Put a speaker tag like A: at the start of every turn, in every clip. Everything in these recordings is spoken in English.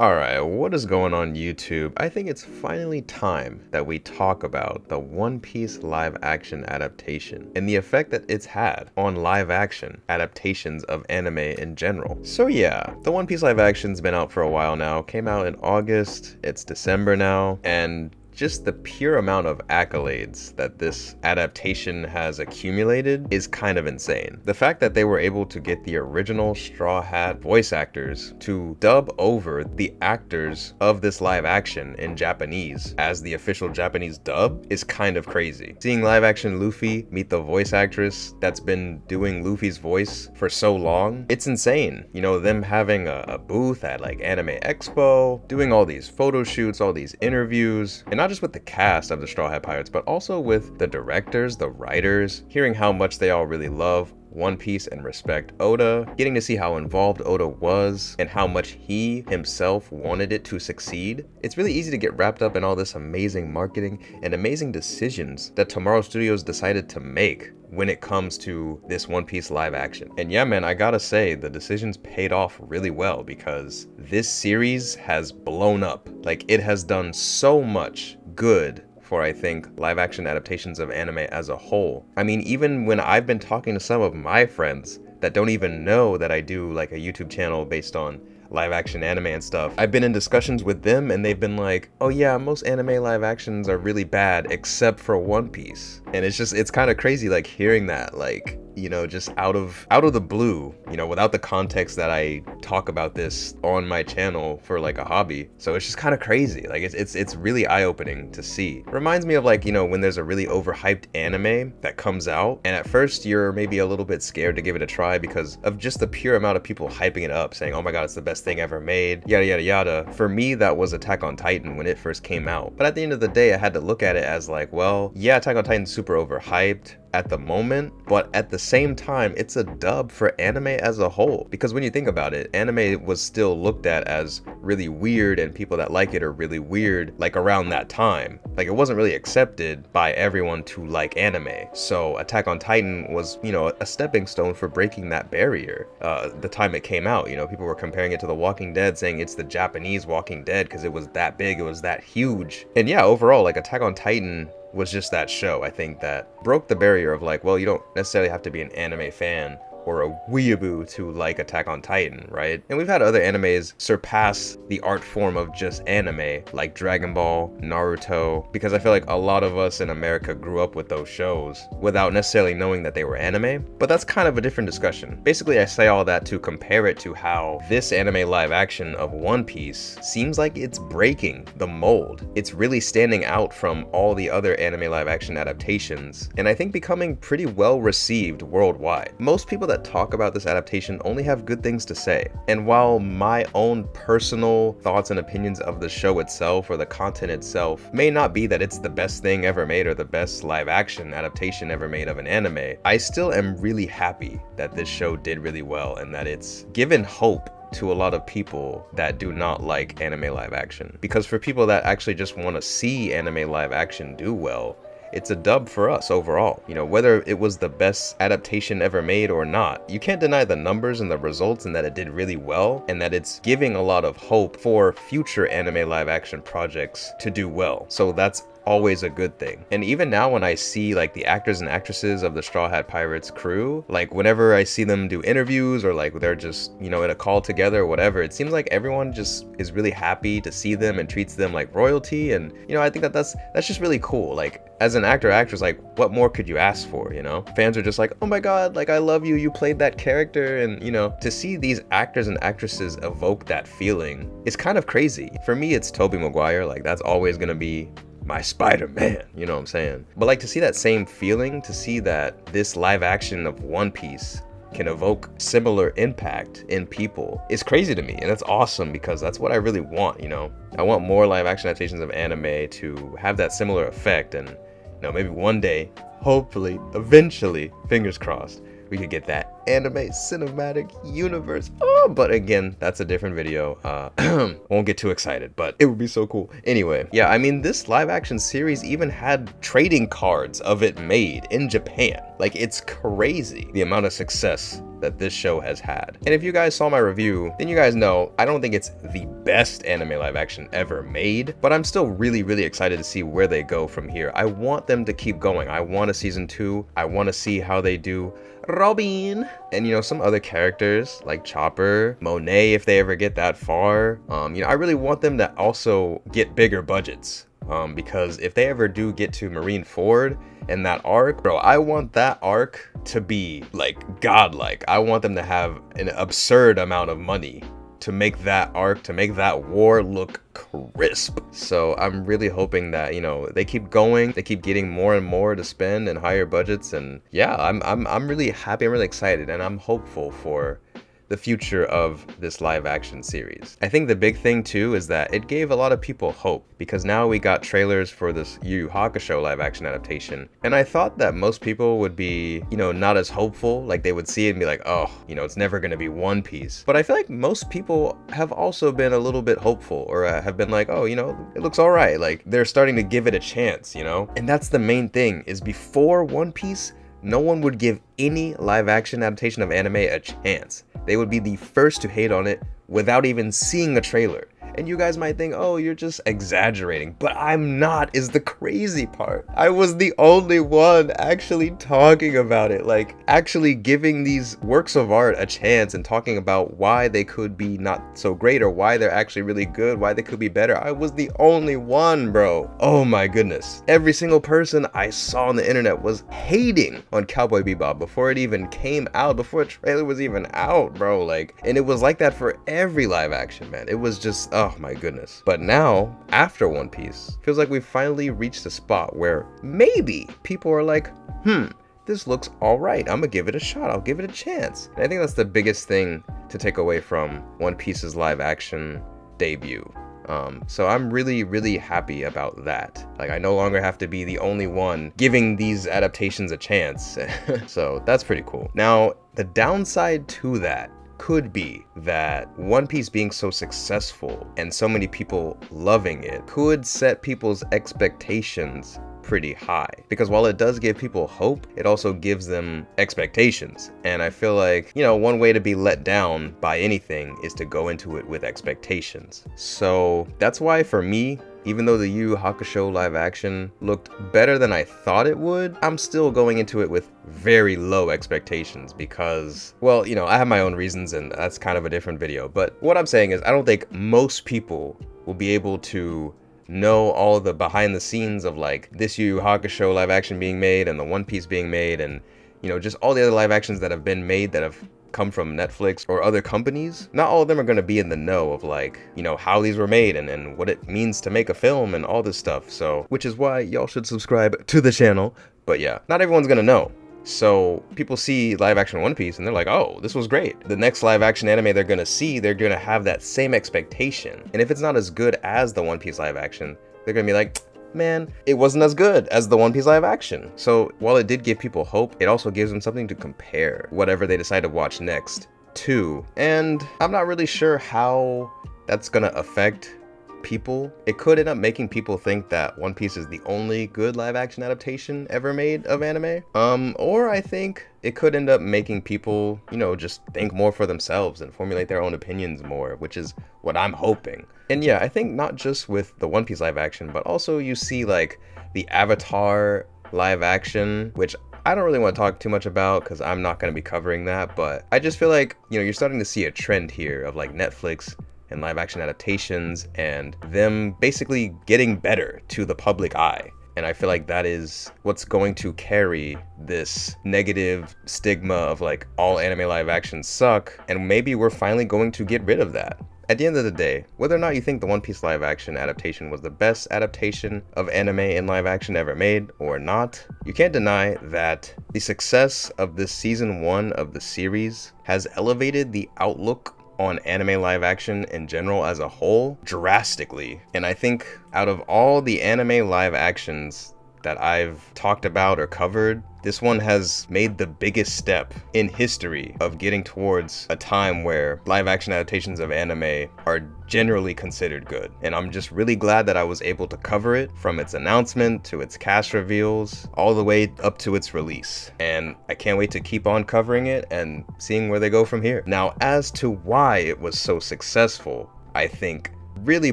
A: Alright, what is going on YouTube? I think it's finally time that we talk about the One Piece live action adaptation and the effect that it's had on live action adaptations of anime in general. So yeah, the One Piece live action's been out for a while now, came out in August, it's December now, and just the pure amount of accolades that this adaptation has accumulated is kind of insane. The fact that they were able to get the original Straw Hat voice actors to dub over the actors of this live action in Japanese as the official Japanese dub is kind of crazy. Seeing live action Luffy meet the voice actress that's been doing Luffy's voice for so long, it's insane. You know, them having a, a booth at like Anime Expo, doing all these photo shoots, all these interviews, and not just with the cast of the Straw Hat Pirates, but also with the directors, the writers, hearing how much they all really love one Piece and respect Oda, getting to see how involved Oda was and how much he himself wanted it to succeed. It's really easy to get wrapped up in all this amazing marketing and amazing decisions that Tomorrow Studios decided to make when it comes to this One Piece live action. And yeah, man, I gotta say, the decisions paid off really well because this series has blown up. Like, it has done so much good for I think live action adaptations of anime as a whole. I mean, even when I've been talking to some of my friends that don't even know that I do like a YouTube channel based on live action anime and stuff. I've been in discussions with them and they've been like, oh yeah, most anime live actions are really bad except for One Piece. And it's just, it's kind of crazy like hearing that, like, you know, just out of out of the blue, you know, without the context that I talk about this on my channel for like a hobby. So it's just kind of crazy. Like it's it's it's really eye-opening to see. Reminds me of like, you know, when there's a really overhyped anime that comes out and at first you're maybe a little bit scared to give it a try because of just the pure amount of people hyping it up saying, "Oh my god, it's the best thing ever made." Yada yada yada. For me, that was Attack on Titan when it first came out. But at the end of the day, I had to look at it as like, well, yeah, Attack on Titan's super overhyped at the moment, but at the same time, it's a dub for anime as a whole. Because when you think about it, anime was still looked at as really weird and people that like it are really weird, like around that time. Like it wasn't really accepted by everyone to like anime. So Attack on Titan was, you know, a stepping stone for breaking that barrier. Uh, the time it came out, you know, people were comparing it to The Walking Dead, saying it's the Japanese Walking Dead because it was that big, it was that huge. And yeah, overall, like Attack on Titan was just that show, I think, that broke the barrier of like, well, you don't necessarily have to be an anime fan or a weeaboo to like Attack on Titan, right? And we've had other animes surpass the art form of just anime, like Dragon Ball, Naruto, because I feel like a lot of us in America grew up with those shows without necessarily knowing that they were anime, but that's kind of a different discussion. Basically, I say all that to compare it to how this anime live action of One Piece seems like it's breaking the mold. It's really standing out from all the other anime live action adaptations, and I think becoming pretty well received worldwide. Most people that talk about this adaptation only have good things to say. And while my own personal thoughts and opinions of the show itself or the content itself may not be that it's the best thing ever made or the best live action adaptation ever made of an anime, I still am really happy that this show did really well and that it's given hope to a lot of people that do not like anime live action. Because for people that actually just want to see anime live action do well, it's a dub for us overall. You know, whether it was the best adaptation ever made or not, you can't deny the numbers and the results and that it did really well and that it's giving a lot of hope for future anime live action projects to do well. So that's always a good thing. And even now when I see like the actors and actresses of the Straw Hat Pirates crew, like whenever I see them do interviews or like they're just, you know, in a call together or whatever, it seems like everyone just is really happy to see them and treats them like royalty. And, you know, I think that that's, that's just really cool. Like as an actor actress, like what more could you ask for, you know? Fans are just like, oh my God, like I love you, you played that character. And, you know, to see these actors and actresses evoke that feeling is kind of crazy. For me, it's Tobey Maguire. Like that's always gonna be my Spider-Man, you know what I'm saying? But like to see that same feeling, to see that this live action of One Piece can evoke similar impact in people is crazy to me and that's awesome because that's what I really want, you know. I want more live action adaptations of anime to have that similar effect and you know maybe one day, hopefully, eventually, fingers crossed, we could get that anime cinematic universe. Oh, but again, that's a different video. Uh, won't get too excited, but it would be so cool. Anyway, yeah, I mean, this live action series even had trading cards of it made in Japan. Like, it's crazy the amount of success that this show has had. And if you guys saw my review, then you guys know I don't think it's the best anime live action ever made, but I'm still really, really excited to see where they go from here. I want them to keep going. I want a season two. I want to see how they do Robin, and you know, some other characters like Chopper, Monet, if they ever get that far. Um, you know, I really want them to also get bigger budgets. Um, because if they ever do get to Marineford and that arc, bro, I want that arc to be like godlike. I want them to have an absurd amount of money to make that arc, to make that war look crisp. So I'm really hoping that, you know, they keep going, they keep getting more and more to spend and higher budgets. And yeah, I'm, I'm, I'm really happy, I'm really excited, and I'm hopeful for the future of this live action series. I think the big thing too is that it gave a lot of people hope because now we got trailers for this Yu Yu Hakusho live action adaptation. And I thought that most people would be, you know, not as hopeful, like they would see it and be like, oh, you know, it's never gonna be One Piece. But I feel like most people have also been a little bit hopeful or uh, have been like, oh, you know, it looks all right. Like they're starting to give it a chance, you know? And that's the main thing is before One Piece, no one would give any live action adaptation of anime a chance. They would be the first to hate on it without even seeing a trailer. And you guys might think, oh, you're just exaggerating. But I'm not, is the crazy part. I was the only one actually talking about it. Like, actually giving these works of art a chance and talking about why they could be not so great or why they're actually really good, why they could be better. I was the only one, bro. Oh my goodness. Every single person I saw on the internet was hating on Cowboy Bebop before it even came out, before a trailer was even out, bro. Like, and it was like that for every live action, man. It was just, oh my goodness. But now, after One Piece, feels like we've finally reached a spot where maybe people are like, hmm, this looks all right. I'm gonna give it a shot. I'll give it a chance. And I think that's the biggest thing to take away from One Piece's live action debut. Um, so I'm really, really happy about that. Like I no longer have to be the only one giving these adaptations a chance. so that's pretty cool. Now, the downside to that could be that One Piece being so successful and so many people loving it could set people's expectations pretty high. Because while it does give people hope it also gives them expectations. And i feel like you know one way to be let down by anything is to go into it with expectations. So that's why for me even though the Yu Hakusho live action looked better than I thought it would, I'm still going into it with very low expectations because, well, you know, I have my own reasons and that's kind of a different video. But what I'm saying is I don't think most people will be able to know all the behind the scenes of like this Yu Yu Hakusho live action being made and the One Piece being made and, you know, just all the other live actions that have been made that have come from Netflix or other companies, not all of them are going to be in the know of like, you know, how these were made and, and what it means to make a film and all this stuff. So, which is why y'all should subscribe to the channel. But yeah, not everyone's going to know. So people see live action One Piece and they're like, oh, this was great. The next live action anime they're gonna see, they're gonna have that same expectation. And if it's not as good as the One Piece live action, they're gonna be like, man, it wasn't as good as the One Piece live action. So while it did give people hope, it also gives them something to compare whatever they decide to watch next to. And I'm not really sure how that's gonna affect people. It could end up making people think that One Piece is the only good live action adaptation ever made of anime. Um, or I think it could end up making people, you know, just think more for themselves and formulate their own opinions more, which is what I'm hoping. And yeah, I think not just with the One Piece live action, but also you see like the Avatar live action, which I don't really want to talk too much about because I'm not going to be covering that, but I just feel like, you know, you're starting to see a trend here of like Netflix and live action adaptations and them basically getting better to the public eye. And I feel like that is what's going to carry this negative stigma of like all anime live actions suck. And maybe we're finally going to get rid of that. At the end of the day, whether or not you think the One Piece live action adaptation was the best adaptation of anime in live action ever made or not, you can't deny that the success of this season one of the series has elevated the outlook on anime live action in general as a whole drastically. And I think out of all the anime live actions that I've talked about or covered, this one has made the biggest step in history of getting towards a time where live action adaptations of anime are generally considered good. And I'm just really glad that I was able to cover it from its announcement to its cast reveals, all the way up to its release. And I can't wait to keep on covering it and seeing where they go from here. Now, as to why it was so successful, I think really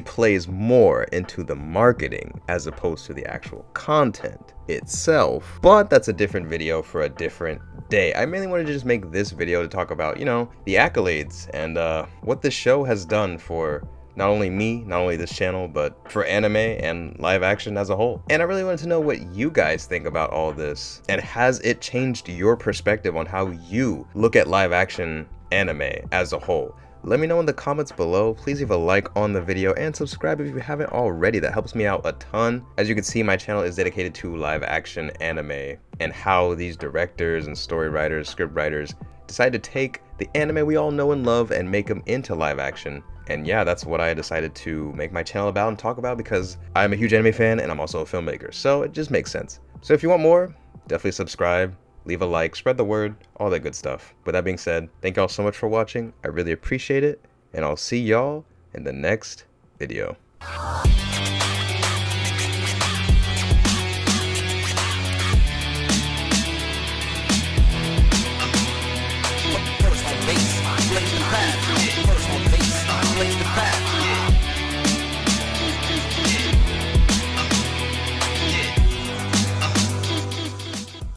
A: plays more into the marketing as opposed to the actual content itself. But that's a different video for a different day. I mainly wanted to just make this video to talk about, you know, the accolades and uh, what this show has done for not only me, not only this channel, but for anime and live action as a whole. And I really wanted to know what you guys think about all this. And has it changed your perspective on how you look at live action anime as a whole? Let me know in the comments below. Please leave a like on the video and subscribe if you haven't already. That helps me out a ton. As you can see, my channel is dedicated to live action anime and how these directors and story writers, script writers decide to take the anime we all know and love and make them into live action. And yeah, that's what I decided to make my channel about and talk about because I'm a huge anime fan and I'm also a filmmaker. So it just makes sense. So if you want more, definitely subscribe leave a like, spread the word, all that good stuff. With that being said, thank y'all so much for watching. I really appreciate it, and I'll see y'all in the next video.